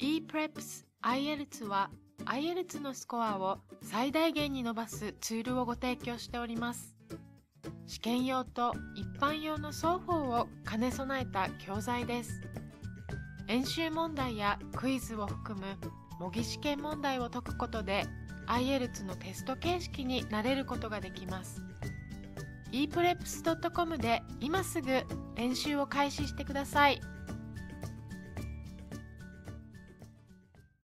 ePreps IELTS は IELTS のスコアを最大限に伸ばすツールをご提供しております。試験用と一般用の双方を兼ね備えた教材です。演習問題やクイズを含む模擬試験問題を解くことで IELTS のテスト形式に慣れることができます。epreps.com で今すぐ練習を開始してください。